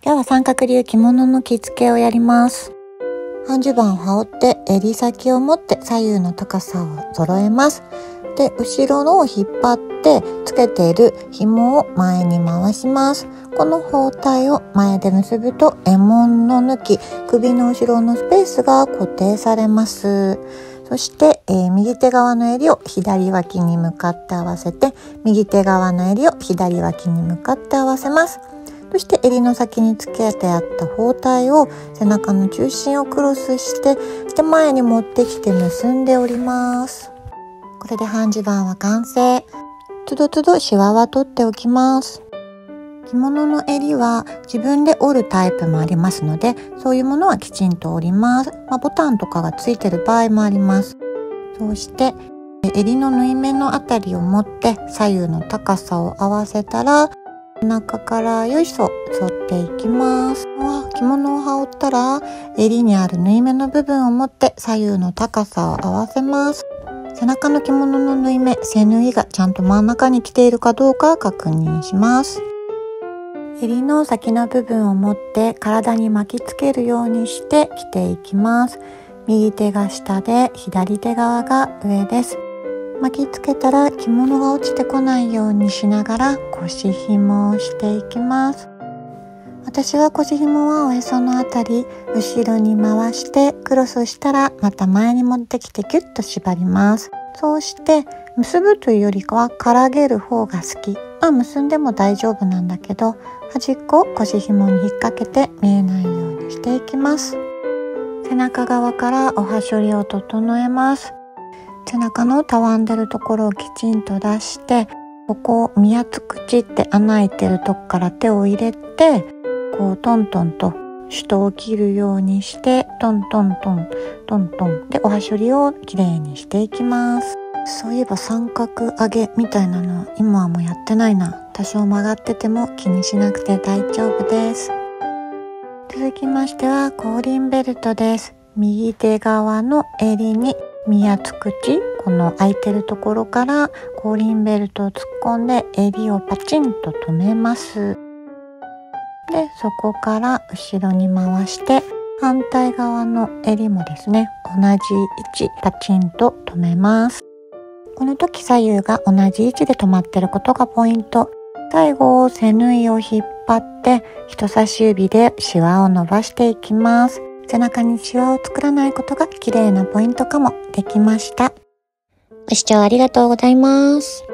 今日は三角流着物の着付けをやります。半襦袢を羽織って襟先を持って左右の高さを揃えます。で、後ろのを引っ張ってつけている紐を前に回します。この包帯を前で結ぶと獲物の抜き、首の後ろのスペースが固定されます。そして、えー、右手側の襟を左脇に向かって合わせて、右手側の襟を左脇に向かって合わせます。そして襟の先につけてあった包帯を背中の中心をクロスしてで前に持ってきて結んでおります。これで半襦袢は完成。つどつどシワは取っておきます。着物の襟は自分で折るタイプもありますのでそういうものはきちんと折ります、まあ、ボタンとかがついてる場合もあります。そして襟の縫い目のあたりを持って左右の高さを合わせたら中からよいしょ沿っていきます。着物を羽織ったら襟にある縫い目の部分を持って左右の高さを合わせます。背中の着物の縫い目背縫いがちゃんと真ん中に来ているかどうか確認します。襟の先の部分を持って体に巻きつけるようにして着ていきます。右手が下で左手側が上です。巻きつけたら着物が落ちてこないようにしながら腰紐をしていきます。私は腰紐はおへそのあたり後ろに回してクロスしたらまた前に持ってきてキュッと縛ります。そうして結ぶというよりかはからげる方が好き。まあ結んでも大丈夫なんだけど端っこを腰紐に引っ掛けて見えないようにしていきます。背中側からおはしょりを整えます。背中のたわんでるところをきちんと出してここを見圧口って穴開いてるとこから手を入れてこうトントンと首都を切るようにしてトントントントントン。でおはしょりをきれいにしていきます。そういえば三角上げみたいなの今はもうやってないな。多少曲がってても気にしなくて大丈夫です。続きましては後輪ベルトです。右手側の襟に見圧口この空いてるところから後輪ベルトを突っ込んで襟をパチンと止めます。でそこから後ろに回して反対側の襟もですね同じ位置パチンと止めます。この時左右が同じ位置で止まってることがポイント。最後背縫いを引っ張って人差し指でシワを伸ばしていきます。背中にシワを作らないことが綺麗なポイントかもできました。ご視聴ありがとうございます。